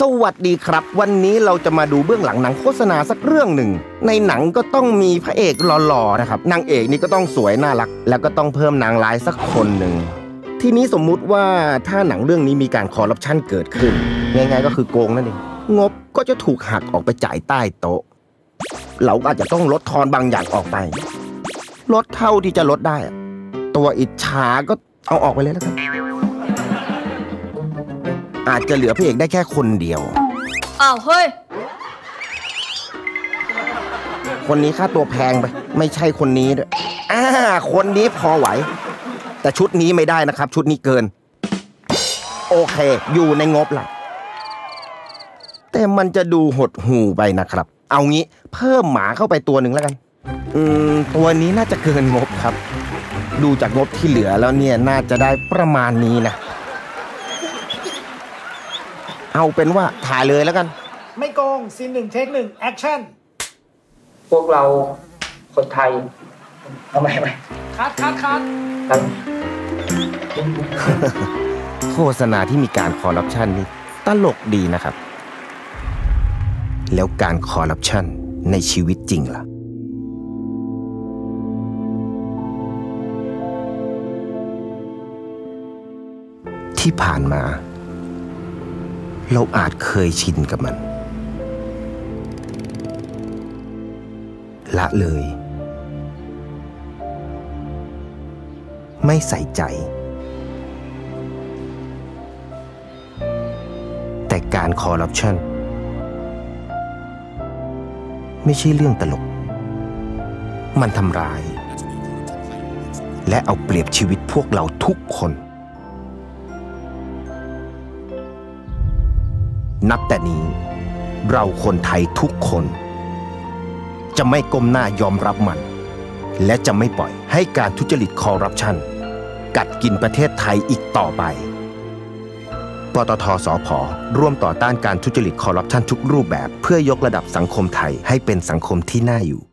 สวัสดีครับ วันนี้เราจะมาดูเบื้องหลังหนังโฆษณาสักเรื่องหนึ่ง ในหนังก็ต้องมีพระเอกหล่อๆนะครับนางเอกนี่ก็ต้องสวยน่ารัก แล้วก็ต้องเพิ่มนางร้ายสักคนหนึ่งทีนี้สมมุติว่าถ้าหนังเรื่องนี้มีการคอร์รัปชันเกิดขึ้นง่ายๆก็คือโกงนั่นเองงบก็จะถูกหักออกไปจ่ายใต้โต๊ะ เราอาจจะต้องลดทอนบางอย่างออกไป ลดเท่าที่จะลดได้ ตัวอิจฉาก็เอาออกไปเลยแล้วกัน อาจจะเหลือพระเอกได้แค่คนเดียว อ้าว เฮ้ย คนนี้ค่าตัวแพงไป ไม่ใช่คนนี้ด้วยอ่าคนนี้พอไหว แต่ชุดนี้ไม่ได้นะครับ ชุดนี้เกิน โอเค อยู่ในงบละแต่มันจะดูหดหูไปนะครับ เอางี้เพิ่มหมาเข้าไปตัวหนึ่งแล้วกัน อืม ตัวนี้น่าจะเกินงบครับ ดูจากงบที่เหลือแล้วเนี่ยน่าจะได้ประมาณนี้นะ เอาเป็นว่าถ่ายเลยแล้วกัน ไม่โกง scene หนึ่ง take หนึ่ง action พวกเราคนไทยเอาไหมไหม cut cut cut ครับโฆษณาที่มีการคอร์รัปชันนี่ตลกดีนะครับ แล้วการคอร์รัปชันในชีวิตจริงล่ะที่ผ่านมา เราอาจเคยชินกับมัน ละเลย ไม่ใส่ใจ แต่การคอร์รัปชันไม่ใช่เรื่องตลก มันทำร้าย และเอาเปรียบชีวิตพวกเราทุกคน นับแต่นี้ เราคนไทยทุกคน จะไม่ก้มหน้ายอมรับมัน และจะไม่ปล่อยให้การทุจริตคอร์รัปชัน กัดกินประเทศไทยอีกต่อไป ปตทสพร่วมต่อต้านการทุจริตคอร์รัปชันทุกรูปแบบเพื่อยกระดับสังคมไทยให้เป็นสังคมที่น่าอยู่